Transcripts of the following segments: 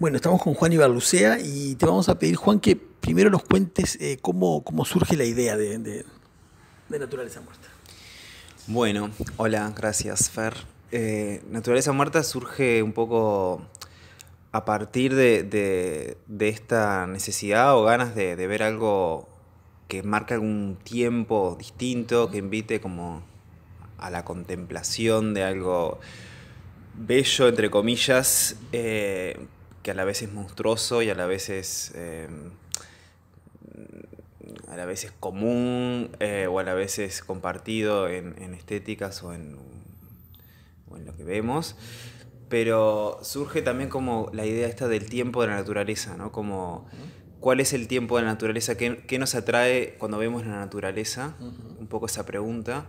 Bueno, estamos con Juan Ibarlucea y te vamos a pedir, Juan, que primero nos cuentes eh, cómo, cómo, surge la idea de, de, Naturaleza Muerta. Bueno, hola, gracias, Fer. Eh, Naturaleza Muerta surge un poco a partir de, de esta necesidad o ganas de, ver algo que marque algún tiempo distinto, que invite como a la contemplación de algo bello, entre comillas, eh, que a la vez es monstruoso y a la vez es, eh, a la vez es común eh, o a la vez es compartido en, estéticas o en, o en, lo que vemos. Pero surge también como la idea esta del tiempo de la naturaleza, ¿no? Como cuál es el tiempo de la naturaleza, qué, qué nos atrae cuando vemos la naturaleza, un poco esa pregunta.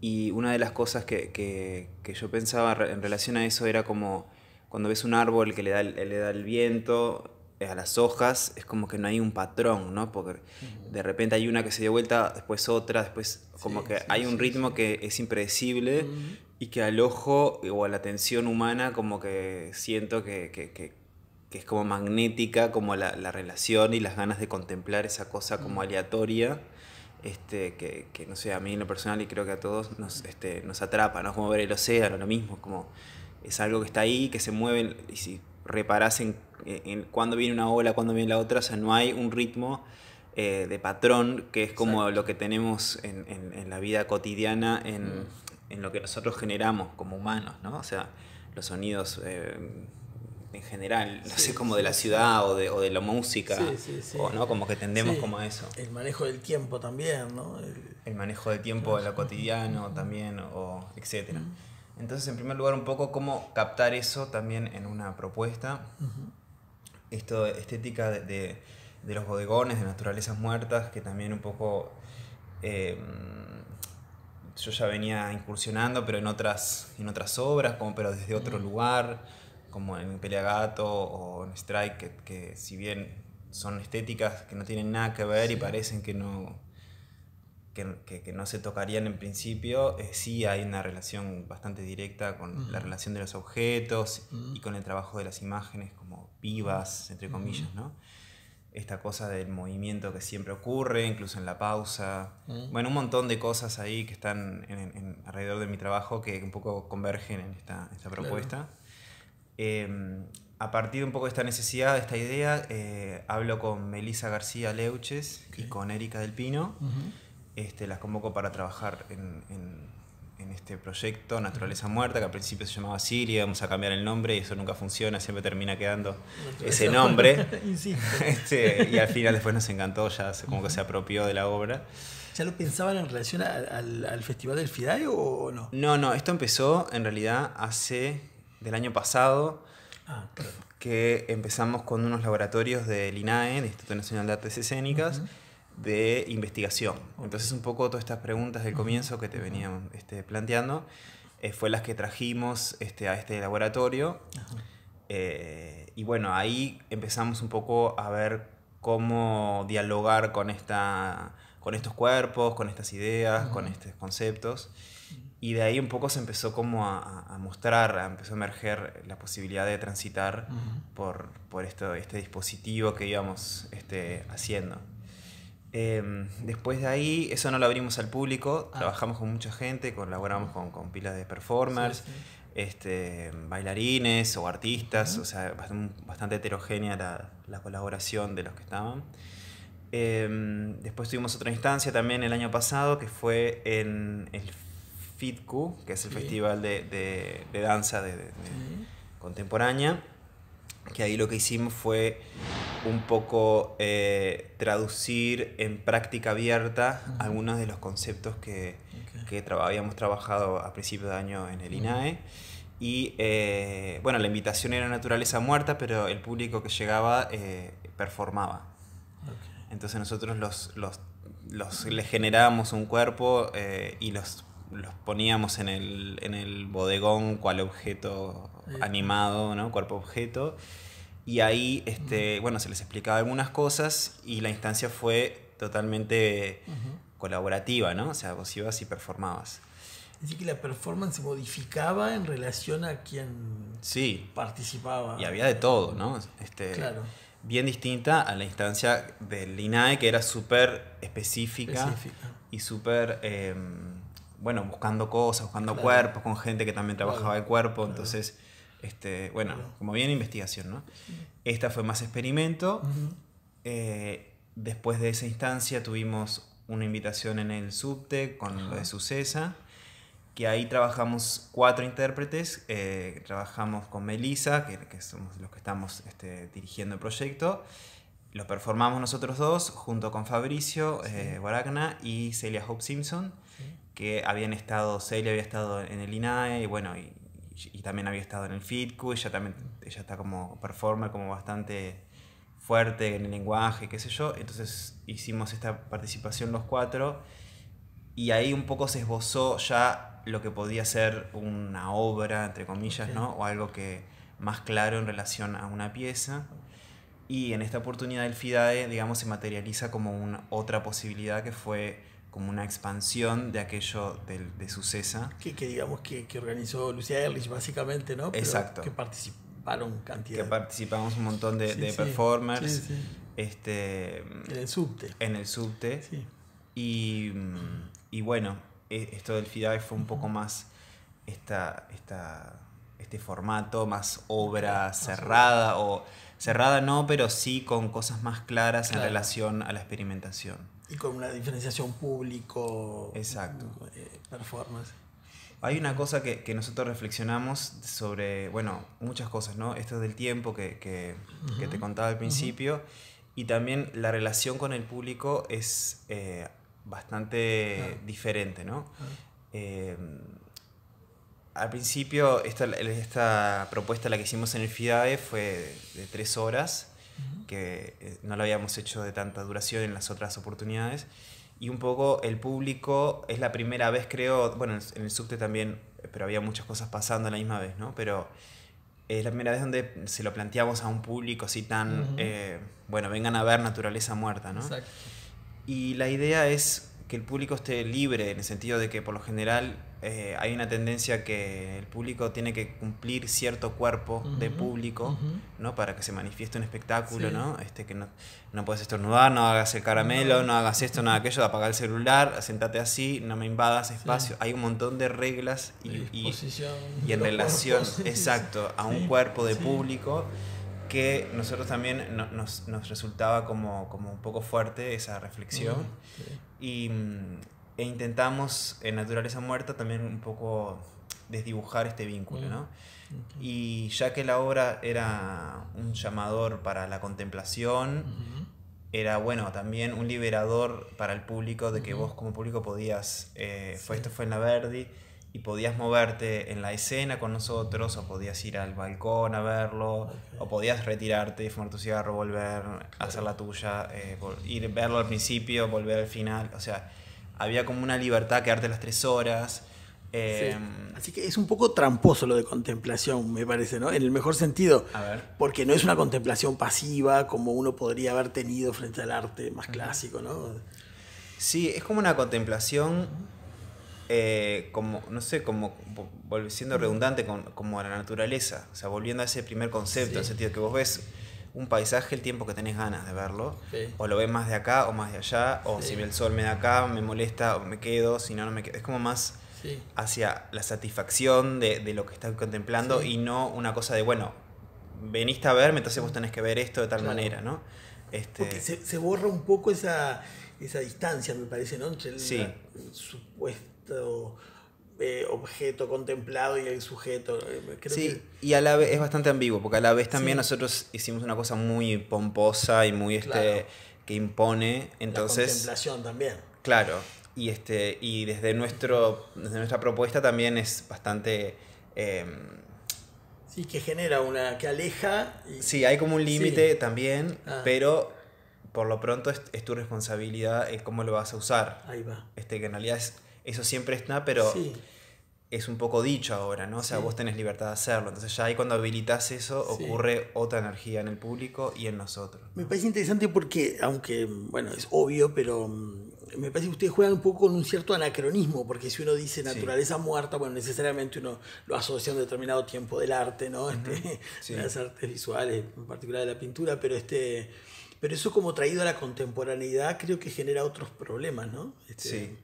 Y una de las cosas que, que, que, yo pensaba en relación a eso era como cuando ves un árbol que le da, el, le da el viento eh, a las hojas, es como que no hay un patrón, ¿no? Porque de repente hay una que se dio vuelta, después otra, después como que hay un ritmo que es impredecible y que al ojo o a la atención humana como que siento que, que, que es como magnética, como la, la, relación y las ganas de contemplar esa cosa como aleatoria este, que, que, no sé, a mí en lo personal y creo que a todos nos, este, nos atrapa, ¿no? Es como ver el océano, lo mismo, como es algo que está ahí, que se mueve, y si reparas en, en cuándo viene una ola, cuándo viene la otra, o sea, no hay un ritmo eh, de patrón que es como lo que tenemos en, en, en, la vida cotidiana, en, mm. en, lo que nosotros generamos como humanos, ¿no? O sea, los sonidos... Eh, en general, no sé, como de la ciudad o de, o de la música, o no, como que tendemos como a eso. El manejo del tiempo también, ¿no? El, manejo del tiempo de lo cotidiano también, o etcétera. Entonces, en primer lugar, un poco cómo captar eso también en una propuesta. Esto estética de, de, los bodegones, de naturalezas muertas, que también un poco em, yo ya venía incursionando, pero en otras, en otras obras, como pero desde otro lugar como en Peleagato o en Strike, que, si bien son estéticas que no tienen nada que ver y parecen que no, que, no se tocarían en principio, eh, sí hay una relación bastante directa con la relación de los objetos y con el trabajo de las imágenes como vivas, entre comillas, ¿no? Esta cosa del movimiento que siempre ocurre, incluso en la pausa. Bueno, un montón de cosas ahí que están en, alrededor de mi trabajo que un poco convergen en esta, esta propuesta. Em, a partir de un poco de esta necesidad, de esta idea, eh, hablo con Melissa García Leuches y con Erika del Pino. Este, las convoco para trabajar en, este proyecto, Naturaleza Muerta, que al principio se llamaba Siria, vamos a cambiar el nombre y eso nunca funciona, siempre termina quedando ese nombre. este, y al final después nos encantó, ya como que se apropió de la obra. ¿Ya lo pensaban en relación al, al Festival del FIDAE o no? No, no, esto empezó en realidad hace del año pasado, ah, que empezamos con unos laboratorios del INAE, del Instituto Nacional de Artes Escénicas, de investigación. Entonces un poco todas estas preguntas del comienzo que te venían este, planteando, eh, fue las que trajimos este, a este laboratorio. Eh, y bueno, ahí empezamos un poco a ver cómo dialogar con, esta, con estos cuerpos, con estas ideas, con estos conceptos. Y de ahí un poco se empezó como a, mostrar, empezó a emerger la posibilidad de transitar por, por esto, este dispositivo que íbamos este, haciendo. Em, después de ahí, eso no lo abrimos al público, ah. trabajamos con mucha gente, colaboramos con, con pilas de performers, Este, bailarines o artistas, o sea, bastante, heterogénea la, la, colaboración de los que estaban. Em, después tuvimos otra instancia también el año pasado que fue en el FITCU, que es el Festival de, de, Danza de, Contemporánea, que ahí lo que hicimos fue un poco eh, traducir en práctica abierta algunos de los conceptos que, que habíamos trabajado a principios de año en el INAE. Y eh, bueno, la invitación era naturaleza muerta, pero el público que llegaba eh, performaba. Entonces nosotros los, los, los, les generábamos un cuerpo y los los poníamos en el, en el bodegón cual objeto animado, ¿no? Cuerpo objeto. Y ahí, este, bueno, se les explicaba algunas cosas y la instancia fue totalmente colaborativa, ¿no? O sea, vos ibas y performabas. Así que la performance se modificaba en relación a quien sí. participaba. Y había de todo, ¿no? Este, claro. Bien distinta a la instancia del INAE, que era súper específica, Específica. y súper, eh, bueno, buscando cosas, buscando cuerpos, con gente que también trabajaba el cuerpo, entonces, este, bueno, como bien investigación, ¿no? Esta fue más experimento. Eh, después de esa instancia tuvimos una invitación en el subte con lo de Sucesa, que ahí trabajamos cuatro intérpretes, eh, trabajamos con Melissa, que, que, somos los que estamos este, dirigiendo el proyecto, lo performamos nosotros dos junto con Fabricio sí. eh, Guaragna y Celia Hope Simpson, sí. que habían estado, Celia había estado en el INAE y bueno, y, y también había estado en el FITCU, ella también ella está como performer, como bastante fuerte en el lenguaje, qué sé yo. Entonces hicimos esta participación los cuatro y ahí un poco se esbozó ya lo que podía ser una obra, entre comillas, okay. ¿no? O algo que más claro en relación a una pieza. Y en esta oportunidad el FIDAE, digamos, se materializa como una otra posibilidad que fue como una expansión de aquello de, de Sucesa. Que, que digamos que, que, organizó Lucía Erlich básicamente, ¿no? Pero Exacto. Que participaron cantidad. Que participamos un montón de, sí, de performers. Sí, sí. Este, en el subte. En el subte. Y, y, bueno, e, esto del FIDAE fue un poco más esta, esta, este formato, más obra Más cerrada o cerrada no, pero sí con cosas más claras Claro. en relación a la experimentación. Y con una diferenciación público. Exacto. eh, performance. Hay una cosa que, que nosotros reflexionamos sobre, bueno, muchas cosas, ¿no? Esto del tiempo que, que, que te contaba al principio y también la relación con el público es eh, bastante Ah. diferente, ¿no? Eh, al principio, esta, esta propuesta, la que hicimos en el FIDAE, fue de tres horas, que eh, no la habíamos hecho de tanta duración en las otras oportunidades. Y un poco el público, es la primera vez, creo, bueno, en el subte también, pero había muchas cosas pasando a la misma vez, ¿no? Pero es la primera vez donde se lo planteamos a un público así tan, Ujú. eh, bueno, vengan a ver naturaleza muerta, ¿no? Exacto. Y la idea es que el público esté libre, en el sentido de que por lo general eh, hay una tendencia que el público tiene que cumplir cierto cuerpo de público. ¿no? Para que se manifieste un espectáculo, Sí. ¿no? Este, que no, no puedes estornudar, no hagas el caramelo, No. no, hagas esto, nada aquello, apagar el celular, sentate así, no me invadas espacio. Hay un montón de reglas y, y, en relación, cuerpos. exacto, a un cuerpo de público que nosotros también no- nos, nos resultaba como, como un poco fuerte esa reflexión sí. y, mm, e intentamos en Naturaleza Muerta también un poco desdibujar este vínculo, ¿no? Y ya que la obra era un llamador para la contemplación, era bueno también un liberador para el público de que vos como público podías, eh, fue, esto fue en la Verdi, y podías moverte en la escena con nosotros, o podías ir al balcón a verlo, o podías retirarte, fumar tu cigarro, volver, hacer la tuya, eh, ir verlo al principio, volver al final, o sea, había como una libertad, quedarte las tres horas. eh, Sí. Así que es un poco tramposo lo de contemplación, me parece, ¿no? En el mejor sentido. A ver. Porque no es una contemplación pasiva como uno podría haber tenido frente al arte más clásico, ¿no? Sí, es como una contemplación, eh, como, no sé, como siendo redundante con- como a la naturaleza, o sea, volviendo a ese primer concepto, Sí. en el sentido que vos ves un paisaje el tiempo que tenés ganas de verlo, Sí. o lo ves más de acá o más de allá, o Sí. si el sol me da acá, me molesta o me quedo, si no, no me quedo. Es como más Sí. hacia la satisfacción de, de lo que estás contemplando y no una cosa de, bueno, veniste a verme, entonces vos tenés que ver esto de tal Claro. manera, ¿no? Este, Porque se, se borra un poco esa, esa distancia, me parece, ¿no? Entre el supuesto eh, objeto contemplado y el sujeto. Eh, Creo sí, y a la vez es bastante ambiguo, porque a la vez también Sí. nosotros hicimos una cosa muy pomposa y muy este Claro. que impone, que entonces, la contemplación también. claro, y este y desde nuestro desde nuestra propuesta también es bastante eh, Sí, que genera una. que aleja. Y, sí, hay como un límite Sí. también, Ah. pero por lo pronto es, es tu responsabilidad el cómo lo vas a usar. Ahí va. Este que en realidad es- eso siempre está, pero Sí. es un poco dicho ahora, ¿no? O sea, Sí. vos tenés libertad de hacerlo. Entonces ya ahí cuando habilitas eso Sí. ocurre otra energía en el público y en nosotros. Me parece interesante porque, aunque, bueno, es obvio, pero mm, me parece que ustedes juegan un poco con un cierto anacronismo, porque si uno dice naturaleza muerta, bueno, necesariamente uno lo asocia a un determinado tiempo del arte, ¿no? Este, Las artes visuales, en particular de la pintura, pero este pero eso como traído a la contemporaneidad creo que genera otros problemas, ¿no? Este, sí.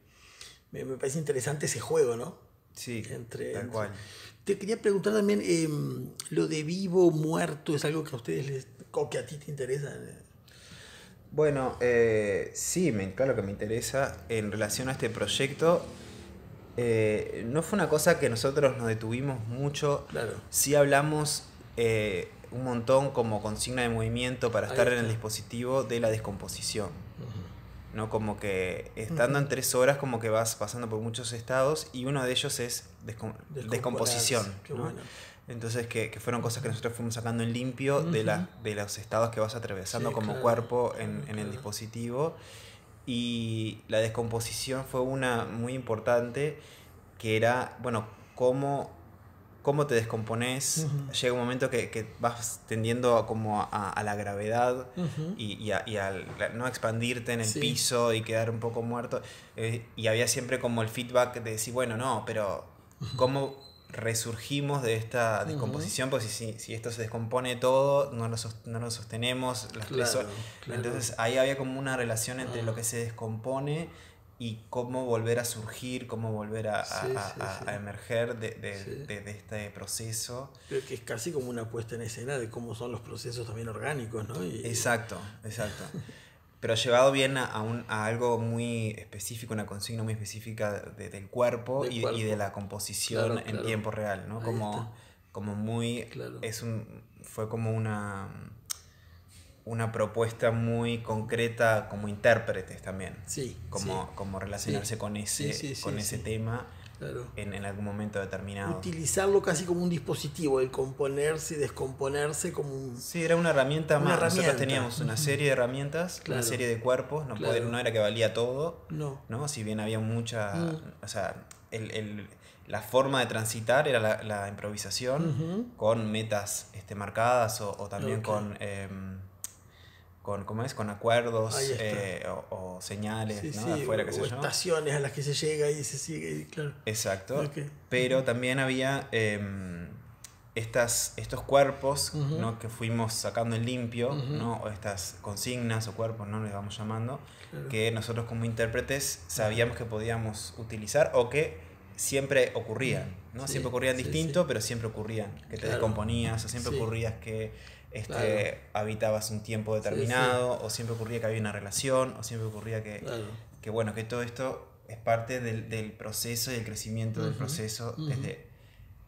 Me, parece interesante ese juego, ¿no? Sí, entre, tal cual. Te quería preguntar también, em, lo de vivo, muerto, ¿es algo que a ustedes les, o que a ti te interesa? Bueno, eh, sí, me, claro que me interesa en relación a este proyecto. Eh, no fue una cosa que nosotros nos detuvimos mucho. Claro. Sí hablamos eh, un montón como consigna de movimiento para estar en el dispositivo de la descomposición. ¿No? Como que estando en tres horas como que vas pasando por muchos estados y uno de ellos es descomposición. Entonces que, fueron cosas que nosotros fuimos sacando en limpio de, la, de los estados que vas atravesando como cuerpo en, en el dispositivo. Y la descomposición fue una muy importante que era, bueno, cómo cómo te descompones, llega un momento que, vas tendiendo como a, la gravedad y, a, no expandirte en el piso y quedar un poco muerto. Eh, y había siempre como el feedback de decir, bueno, no, pero ¿cómo resurgimos de esta descomposición? Porque si, si, esto se descompone todo, no lo, no lo sostenemos. Las Entonces ahí había como una relación entre lo que se descompone y cómo volver a surgir, cómo volver a, emerger de, este proceso. Creo que es casi como una puesta en escena de cómo son los procesos también orgánicos, ¿no? exacto, exacto. Pero llevado bien a, un, a, algo muy específico, una consigna muy específica del cuerpo, y, de la composición en tiempo real, ¿no? Como, como muy... Es un, fue como una una propuesta muy concreta como intérpretes también. Sí. Como, como relacionarse con ese, con ese tema en, en, algún momento determinado. Utilizarlo casi como un dispositivo, el componerse y descomponerse como un... Sí, era una herramienta más. Nosotros teníamos una serie de herramientas, una serie de cuerpos, no, no era que valía todo, no. ¿no? Si bien había mucha... Mm. O sea, el, el, la forma de transitar era la, la improvisación con metas este, marcadas o, o también con... Em, con, ¿cómo es? con acuerdos eh, o, señales ¿no? afuera, o estaciones a las que se llega y se sigue, claro. Exacto. Pero también había em, estas, estos cuerpos ¿no? que fuimos sacando en limpio, ¿no? o estas consignas o cuerpos, ¿no? le vamos llamando, que nosotros como intérpretes sabíamos que podíamos utilizar o que siempre ocurrían. ¿no? siempre ocurrían distinto, pero siempre ocurrían. Que te descomponías o siempre ocurrías que este, habitabas un tiempo determinado, o siempre ocurría que había una relación, o siempre ocurría que, que bueno, que todo esto es parte del, del proceso y el crecimiento del proceso desde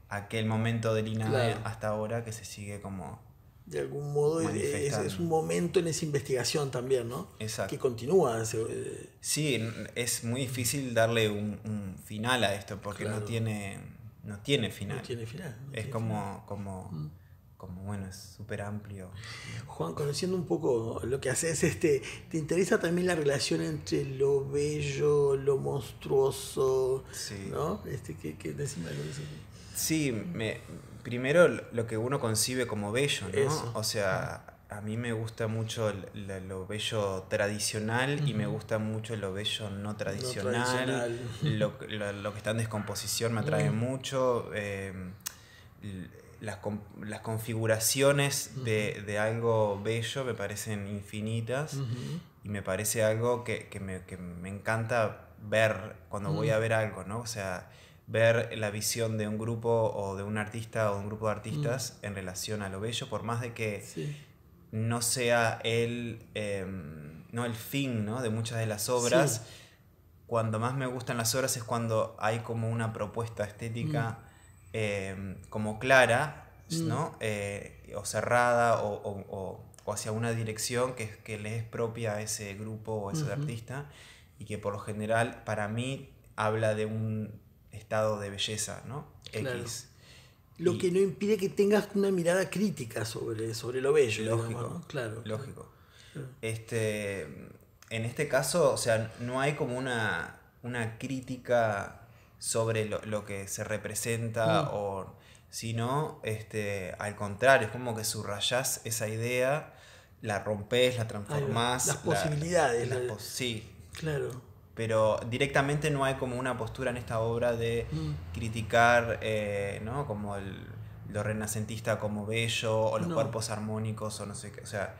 aquel momento del INAE hasta ahora que se sigue como... De algún modo es, es, un momento en esa investigación también, ¿no? Exacto. Que continúa. Eh, sí, es muy difícil darle un, un final a esto porque no tiene no tiene final. No tiene final. es como, como mm como bueno, es súper amplio. Juan, conociendo un poco lo que haces, este, ¿te interesa también la relación entre lo bello, lo monstruoso? Sí. ¿No? Este, ¿qué, qué, decime algo de eso. Sí, me, primero lo que uno concibe como bello, ¿no? O sea, a mí me gusta mucho lo bello tradicional y me gusta mucho lo bello no tradicional. Lo, lo, que está en descomposición me atrae mucho. Eh, las, las configuraciones de, de, algo bello me parecen infinitas y me parece algo que, que, me, que, me, encanta ver cuando voy a ver algo, ¿no? O sea, ver la visión de un grupo o de un artista o de un grupo de artistas en relación a lo bello, por más de que no sea el, em, no el fin ¿no? de muchas de las obras. Cuando más me gustan las obras es cuando hay como una propuesta estética Em, como clara, mm. ¿no? Eh, o cerrada o, hacia una dirección que, que le es propia a ese grupo o a ese artista y que por lo general para mí habla de un estado de belleza, ¿no? X. Lo que no impide que tengas una mirada crítica sobre, sobre lo bello. Lógico, claro. Lógico. Este, en este caso, o sea, no hay como una, una crítica sobre lo, que se representa, mm. o, sino este, al contrario, es como que subrayás esa idea, la rompes, la transformás. Las posibilidades. sí. Claro. pero directamente no hay como una postura en esta obra de mm. criticar, eh, ¿no? Como el, lo renacentista como bello, o los cuerpos armónicos, o no sé qué, o sea...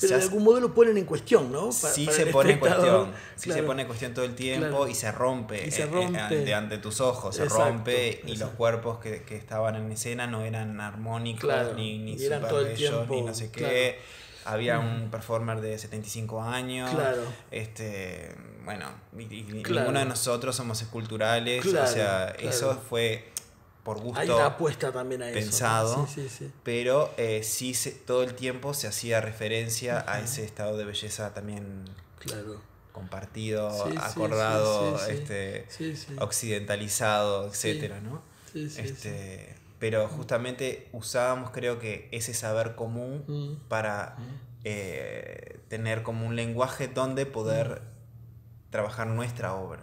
Pero de algún modo lo ponen en cuestión, ¿no? sí se pone en cuestión, sí se pone en cuestión todo el tiempo y se rompe, se rompe. ante, tus ojos, se rompe y los cuerpos que, que, estaban en escena no eran armónicos ni, ni super bellos, ni no sé qué había un performer de 75 años. Claro. Este, bueno, ninguno de nosotros somos esculturales. o sea, eso fue por gusto. Hay una apuesta también a pensado, Pero eh, sí todo el tiempo se hacía referencia a ese estado de belleza también. Claro. Compartido, acordado, este, occidentalizado, etcétera, ¿no? Este, pero justamente usábamos creo que ese saber común mm. para mm. Eh, tener como un lenguaje donde poder mm. trabajar nuestra obra.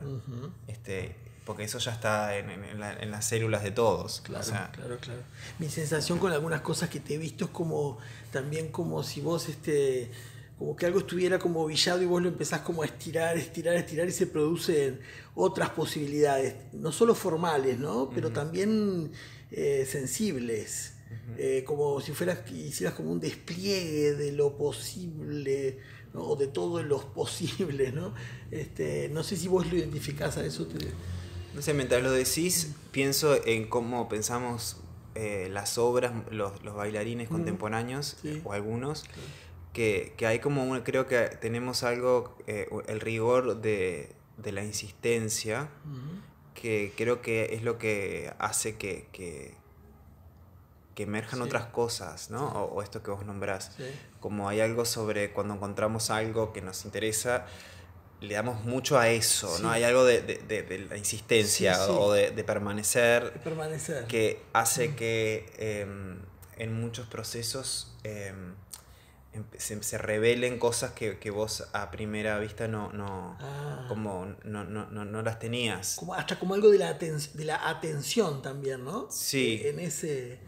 este, porque eso ya está en, las células de todos. Claro, claro, claro. Mi sensación con algunas cosas que te he visto es como también como si vos este como que algo estuviera como villado y vos lo empezás como a estirar, estirar, estirar y se producen otras posibilidades, no solo formales, ¿no? Pero también eh, sensibles, eh, como si fueras, hicieras como un despliegue de lo posible, o de todo lo posible, ¿no? Este, no sé si vos lo identificás a eso. No sé, mientras lo decís, pienso en cómo pensamos eh, las obras, los, bailarines contemporáneos, o algunos, que, hay como, un, creo que tenemos algo, el rigor de, la insistencia, que creo que es lo que hace que, que, emerjan otras cosas, ¿no? O, esto que vos nombrás. Como hay algo sobre cuando encontramos algo que nos interesa, le damos mucho a eso, ¿no? Hay algo de, la insistencia o de, permanecer, permanecer, que hace que em, en muchos procesos em, se, revelen cosas que, vos a primera vista no, no, ah. como no, no, las tenías. Como, hasta como algo de la, de la atención también, ¿no? Sí. En ese,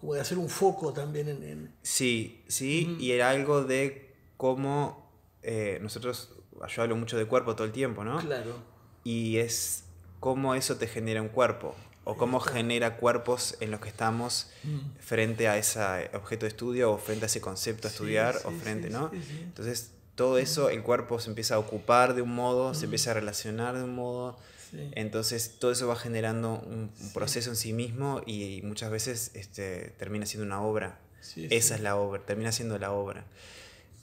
como de hacer un foco también en... Sí, sí, y era algo de cómo eh, nosotros, yo hablo mucho de cuerpo todo el tiempo, ¿no? Claro. Y es cómo eso te genera un cuerpo o cómo genera cuerpos en los que estamos mm. frente a ese objeto de estudio o frente a ese concepto a estudiar o frente, ¿no? Entonces, todo eso, el cuerpo se empieza a ocupar de un modo, se mm. empieza a relacionar de un modo. Entonces, todo eso va generando un, proceso en sí mismo y muchas veces este, termina siendo una obra. Esa es la obra, termina siendo la obra.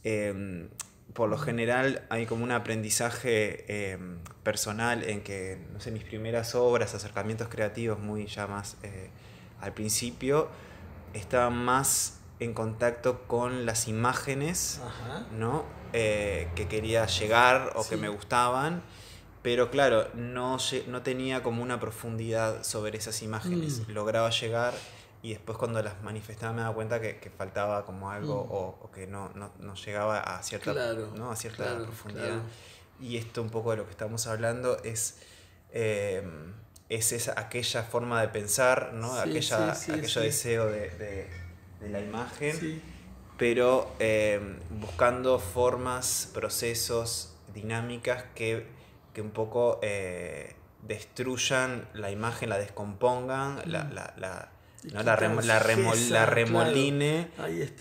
Em, por lo general hay como un aprendizaje em, personal en que, no sé, mis primeras obras, acercamientos creativos muy ya más eh, al principio, estaban más en contacto con las imágenes, ¿no? Eh, que quería llegar o que me gustaban, pero claro, no, no tenía como una profundidad sobre esas imágenes. Mm. Lograba llegar y después cuando las manifestaba me daba cuenta que, que faltaba como algo mm. o, o, que no, no, no, llegaba a cierta, ¿no? a cierta profundidad. Y esto un poco de lo que estamos hablando es, eh, es esa, aquella forma de pensar, ¿no? aquella, aquello deseo de, de, de, la imagen, pero eh, buscando formas, procesos, dinámicas que, que un poco... Eh, destruyan la imagen, la descompongan, la, mm. la, la ¿no? la, la, remoline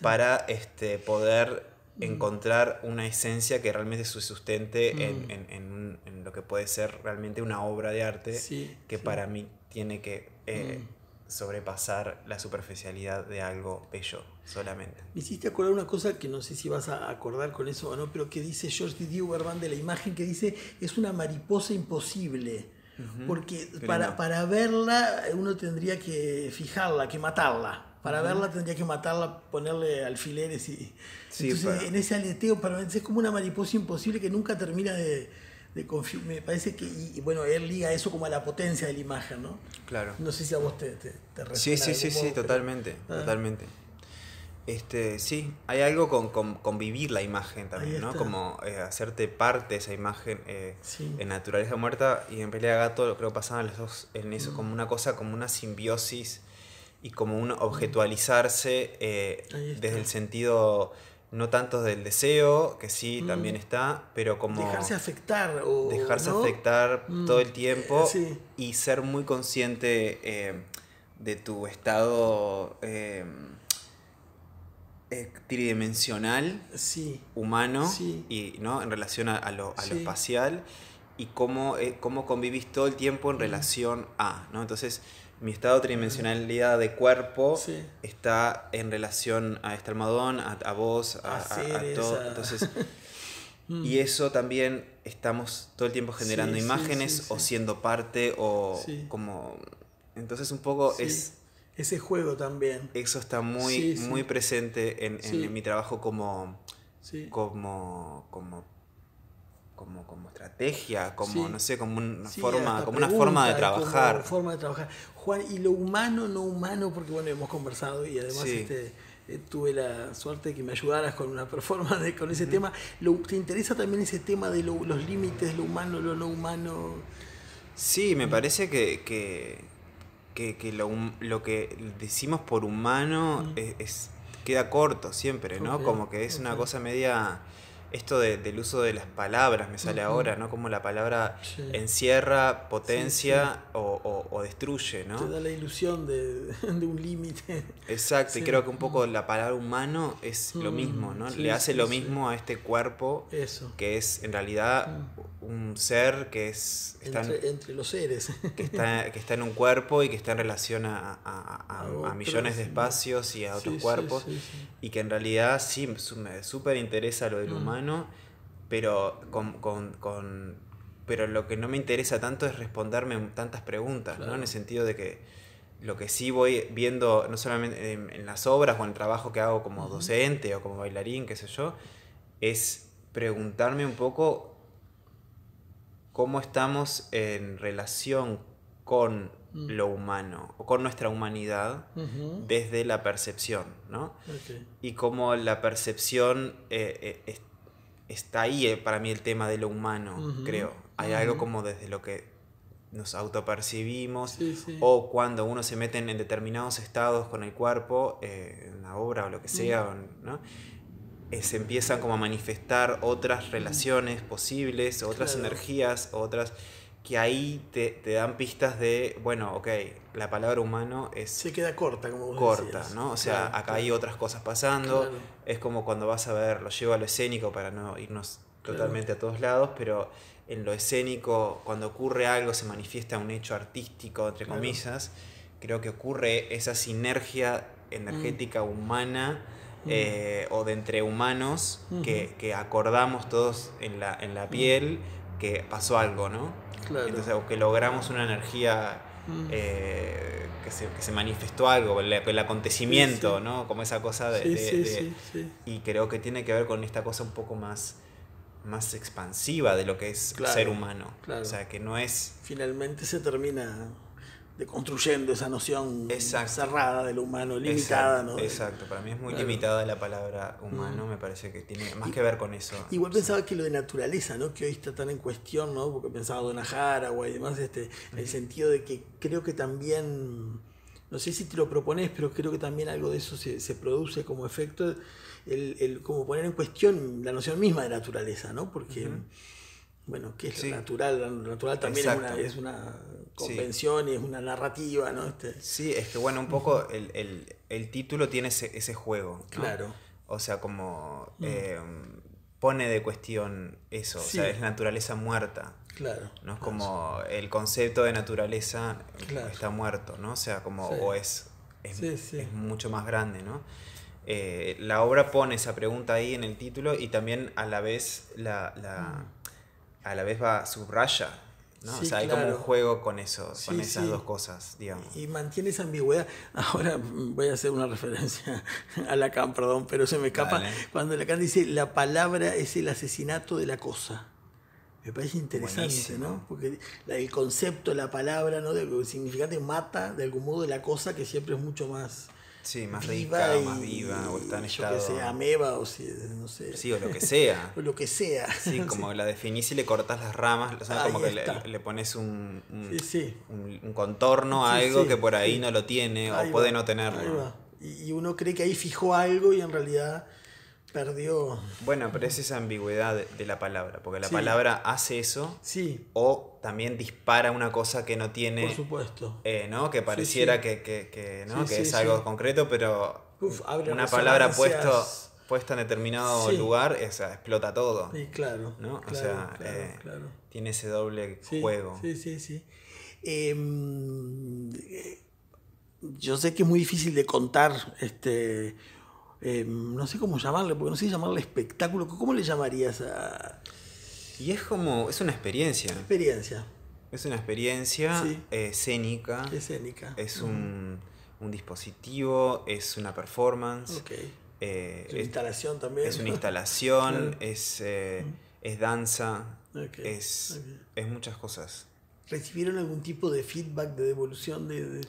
para este, poder mm. encontrar una esencia que realmente se sustente mm. en, en, en, lo que puede ser realmente una obra de arte que para mí tiene que eh, mm. sobrepasar la superficialidad de algo bello solamente. Me hiciste acordar una cosa que no sé si vas a acordar con eso o no, pero que dice George Didier Berban de la imagen que dice es una mariposa imposible porque para, para, verla uno tendría que fijarla, que matarla. Para verla tendría que matarla, ponerle alfileres y... entonces en ese aleteo para es como una mariposa imposible que nunca termina de, de Me parece que, y, bueno, él liga eso como a la potencia de la imagen, ¿no? Claro. No sé si a vos te, te, Sí, sí, sí, sí, totalmente, ah. totalmente. Este, sí, hay algo con, con, vivir la imagen también, ¿no? Como eh, hacerte parte de esa imagen eh, en Naturaleza Muerta y en Pelea de Gato, creo que pasaban los dos en eso, como una cosa, como una simbiosis y como un objetualizarse eh, desde el sentido no tanto del deseo, que sí, también está, pero como... Dejarse afectar. O, dejarse afectar mm, todo el tiempo y ser muy consciente de tu estado eh, eh, tridimensional, humano, y ¿no? en relación a, lo, a lo, espacial y cómo, cómo convivís todo el tiempo en mm. relación a. ¿no? Entonces, mi estado tridimensionalidad de cuerpo está en relación a este almohadón, a, vos, a, todo. Entonces, mm. y eso también estamos todo el tiempo generando imágenes o siendo parte o como... Entonces un poco es... Ese juego también. Eso está muy, muy presente en, en, mi trabajo como, como, como como, como estrategia, como, no sé, como una, forma, como una forma de trabajar. forma de trabajar. Juan, y lo humano, no humano, porque bueno, hemos conversado y además este, eh, tuve la suerte de que me ayudaras con una performance con ese tema. ¿Te interesa también ese tema de los límites, lo humano, lo no humano? Sí, me parece que, que, que, lo, lo, que decimos por humano es, queda corto siempre, ¿no? como que es una cosa media esto del uso de las palabras me sale ahora, ¿no? Como la palabra encierra, potencia O, destruye, ¿no? Te da la ilusión de, un límite. Exacto, y creo que un poco la palabra humano es lo mismo, ¿no? Le hace lo mismo a este cuerpo que es en realidad un ser que es... Está entre, los seres. Que está, que está en un cuerpo y que está en relación a, a, millones de espacios y a otros cuerpos y que en realidad sí me súper interesa lo del humano pero con, pero lo que no me interesa tanto es responderme tantas preguntas, ¿no? En el sentido de que lo que sí voy viendo, no solamente en, las obras o en el trabajo que hago como docente o como bailarín, qué sé yo, es preguntarme un poco cómo estamos en relación con mm. lo humano o con nuestra humanidad desde la percepción, ¿no? Y cómo la percepción eh, eh, está ahí eh, para mí el tema de lo humano, creo. Hay algo como desde lo que nos autopercibimos o cuando uno se mete en, determinados estados con el cuerpo, eh, en la obra o lo que sea, ¿no? Eh, se empiezan como a manifestar otras relaciones posibles, otras energías, otras que ahí te, te, dan pistas de, bueno, ok, la palabra humano es... Se queda corta, como vos Corta, ¿no? O sea, acá hay otras cosas pasando. Es como cuando vas a ver, lo llevo a lo escénico para no irnos totalmente a todos lados, pero en lo escénico, cuando ocurre algo, se manifiesta un hecho artístico, entre comillas, creo que ocurre esa sinergia energética mm. humana. Mm. Eh, o de entre humanos que, que, acordamos todos en la, en la mm. piel que pasó algo, ¿no? Entonces, que logramos una energía mm. eh, que, se, que, se, manifestó algo, el, el acontecimiento, ¿no? Como esa cosa de, Y creo que tiene que ver con esta cosa un poco más más expansiva de lo que es ser humano. O sea, que no es... Finalmente se termina de construyendo esa noción cerrada de lo humano, limitada. Exacto, ¿no? exacto. para mí es muy limitada la palabra humano, mm. me parece que tiene más que ver con eso. Igual pensaba que lo de naturaleza, ¿no? que hoy está tan en cuestión, ¿no? porque pensaba Dona Jara y demás, este, el sentido de que creo que también, no sé si te lo propones, pero creo que también algo de eso se, se produce como efecto, el, el, como poner en cuestión la noción misma de naturaleza, ¿no? porque bueno, que es natural, lo natural también es una, convención y es una narrativa, ¿no? Este... Sí, es que bueno, un poco el, título tiene ese, juego, Claro. O sea, como mm. eh, pone de cuestión eso, o sea, es naturaleza muerta. Claro. ¿no? Es como el concepto de naturaleza está muerto, ¿no? O sea, como, o es, es, mucho más grande, ¿no? Eh, la obra pone esa pregunta ahí en el título y también a la vez la, mm a la vez va subraya. ¿no? o sea, hay como un juego con eso, con esas dos cosas, digamos. Y mantiene esa ambigüedad. Ahora voy a hacer una referencia a Lacan, perdón, pero se me escapa. Cuando Lacan dice, la palabra es el asesinato de la cosa. Me parece interesante, ¿no? Porque el concepto, la palabra, ¿no? De, significante mata de algún modo la cosa que siempre es mucho más Sí, más rica, o más viva, o está en estado... que sea ameba, o si, no sé. Sí, o lo que sea. o lo que sea. Sí, como la definís y le cortas las ramas, o sea, como que le, pones un, un, contorno a algo que por ahí no lo tiene, o puede no tenerlo. Y uno cree que ahí fijó algo y en realidad perdió. Bueno, pero es esa ambigüedad de, la palabra, porque la palabra hace eso sí. o también dispara una cosa que no tiene. Por supuesto. Eh, ¿no? Que pareciera que, que, que, ¿no? que es algo concreto, pero una palabra puesto, puesta en determinado lugar esa, explota todo. Sí, claro. ¿no? o sea, eh, tiene ese doble juego. Sí, sí, sí. Em, eh, yo sé que es muy difícil de contar este eh, no sé cómo llamarle, porque no sé llamarle espectáculo, ¿cómo le llamarías a...? Y es como, es una experiencia. Experiencia. Es una experiencia escénica. Escénica. Es un, dispositivo, es una performance. Eh, es una instalación también. Es una instalación, es, eh, es danza, es, es muchas cosas. ¿Recibieron algún tipo de feedback, de devolución de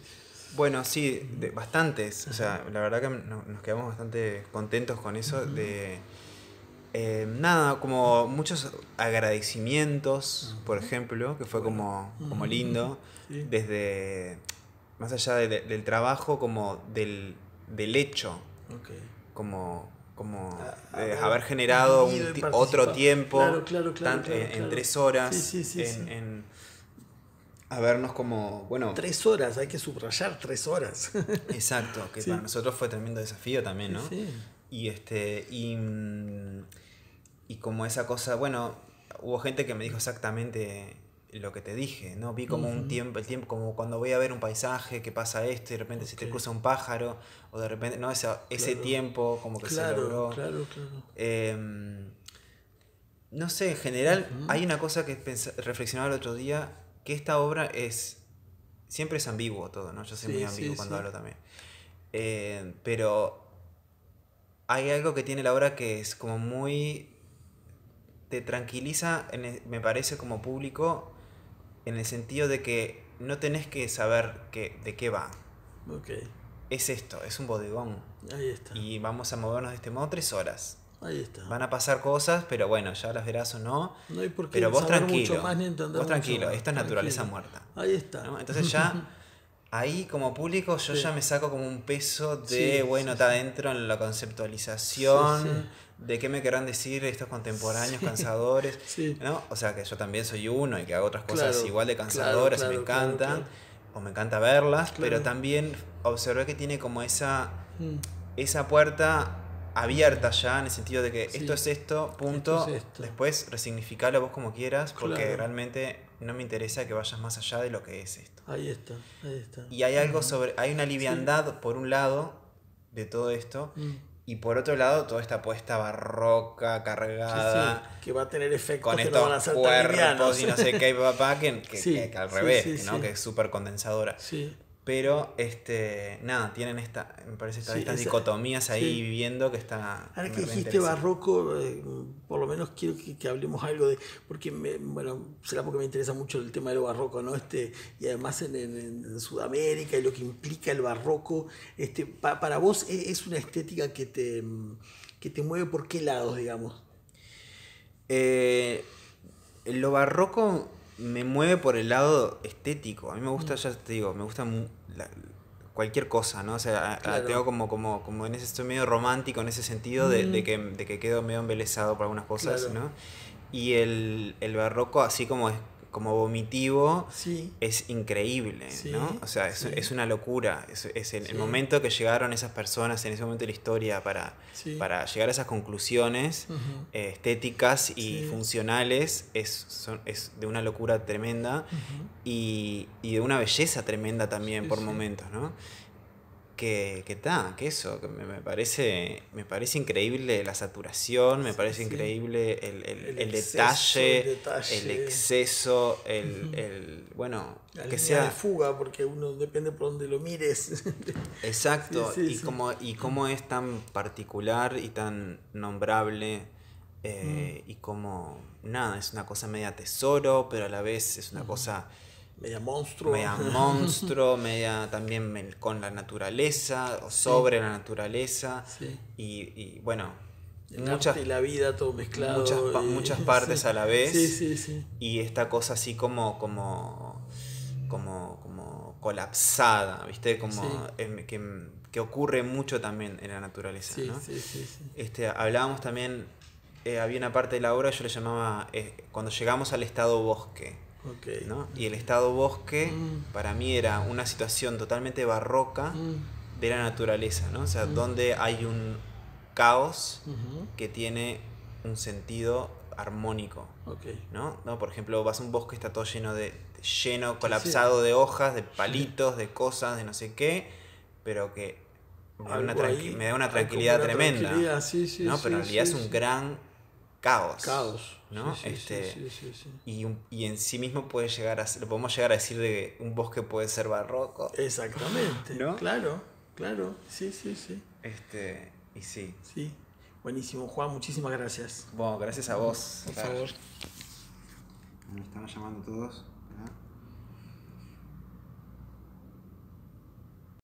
bueno, sí, de, bastantes. O sea, la verdad que nos quedamos bastante contentos con eso. De eh, nada, como muchos agradecimientos, por ejemplo, que fue como, como lindo. Desde más allá del trabajo, como del, del hecho. Como como haber generado otro tiempo en, tres horas en, a vernos como, bueno... Tres horas, hay que subrayar tres horas. Exacto, que para nosotros fue tremendo desafío también, ¿no? Sí. Y, este, y, y como esa cosa, bueno, hubo gente que me dijo exactamente lo que te dije, ¿no? Vi como un tiempo, el tiempo, como cuando voy a ver un paisaje que pasa esto y de repente se te cruza un pájaro, o de repente, ¿no? Ese, ese tiempo como que se logró. Claro, claro. Em, no sé, en general hay una cosa que reflexionaba el otro día que esta obra es. Siempre es ambiguo todo, ¿no? Yo soy muy ambiguo cuando hablo también. Eh, pero hay algo que tiene la obra que es como muy. te tranquiliza, me parece, como público, en el sentido de que no tenés que saber de qué va. Es esto, es un bodegón. Ahí está. Y vamos a movernos de este modo tres horas. Ahí está. Van a pasar cosas, pero bueno, ya las verás o no. No hay por qué pero vos tranquilo. Mucho más, ni vos tranquilo, esto es naturaleza muerta. Ahí está. Entonces ya, ahí como público, yo ya me saco como un peso de, bueno, está dentro en la conceptualización. de qué me querrán decir estos contemporáneos cansadores. ¿no? O sea que yo también soy uno y que hago otras cosas igual de cansadoras y me encantan. O me encanta verlas, pero también observé que tiene como esa, mm. esa puerta abierta ya, en el sentido de que esto es esto, punto. Después resignificarlo vos como quieras, porque realmente no me interesa que vayas más allá de lo que es esto. Ahí está, ahí está. Y hay algo sobre, hay una liviandad por un lado de todo esto. Mm. Y por otro lado, toda esta apuesta barroca, cargada. que va a tener efectos con estos van cuerpos y no sé qué, papá, que, que, que al revés, ¿no? que es súper condensadora. Sí. Pero, este, nada, tienen esta, me parece, estas dicotomías ahí viviendo que está... Ahora que dijiste barroco, eh, por lo menos quiero que, hablemos algo de, porque, bueno, será porque me interesa mucho el tema de lo barroco, ¿no? Este, y además en, Sudamérica y lo que implica el barroco, este, para vos e, es una estética que te, que te mueve por qué lados, digamos. Eh, lo barroco me mueve por el lado estético. A mí me gusta, mm. ya te digo, me gusta cualquier cosa, ¿no? O sea, tengo como, como, como en ese, estoy medio romántico en ese sentido de, de, que, de que quedo medio embelesado por algunas cosas, ¿no? Y el, el barroco, así como es como vomitivo es increíble, ¿no? O sea, es, una locura. Es, el, momento que llegaron esas personas en ese momento de la historia para, para llegar a esas conclusiones eh, estéticas y funcionales es, son, es de una locura tremenda y, y, de una belleza tremenda también por momentos, ¿no? Que, que, que eso, que me, parece, me parece increíble la saturación, me parece increíble el, el, el, detalle, el, exceso, el, bueno, que sea de fuga, porque uno depende por donde lo mires. Exacto, y, Como, y cómo es tan particular y tan nombrable, eh, y como, nada, es una cosa media tesoro, pero a la vez es una cosa media monstruo. Media monstruo, media también con la naturaleza, o sobre la naturaleza. Y, y, bueno, muchas, y la vida todo mezclado. Muchas, muchas partes a la vez. Y esta cosa así como, como, como, como colapsada, ¿viste? Como que, ocurre mucho también en la naturaleza. Sí, sí, sí, este, hablábamos también, eh, había una parte de la obra, yo le llamaba, eh, cuando llegamos al estado bosque. ¿No? Y el estado bosque mm. para mí era una situación totalmente barroca mm. de la naturaleza, ¿no? O sea, mm. donde hay un caos que tiene un sentido armónico. ¿no? ¿no? Por ejemplo, vas a un bosque, está todo lleno de, lleno, colapsado de hojas, de palitos, de cosas, de no sé qué, pero que me da una, me da una tranquilidad tremenda. ¿no? Pero en realidad es un gran caos. Caos. ¿no? este, y, y, en sí mismo puede llegar a lo podemos llegar a decir de un bosque puede ser barroco. Exactamente. ¿no? Claro, claro. Sí, sí, sí. Este, y sí. Sí. Buenísimo, Juan, muchísimas gracias. Bueno, gracias a vos. Por favor. Me están llamando todos.